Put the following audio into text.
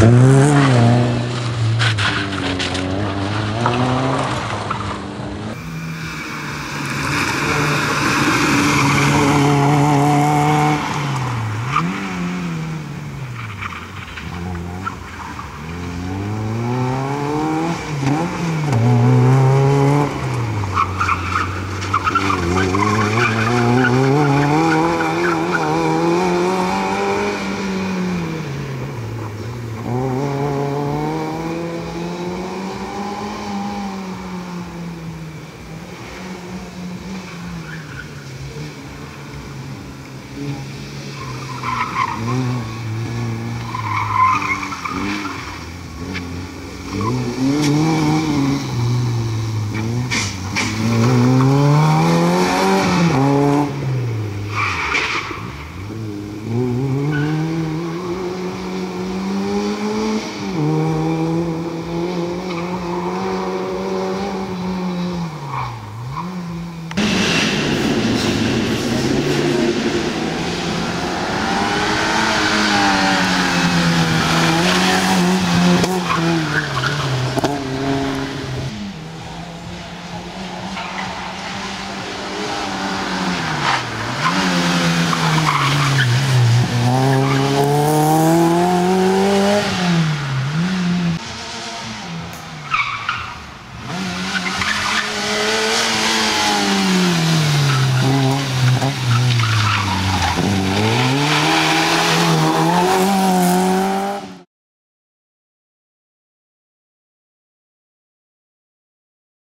Mm-hmm.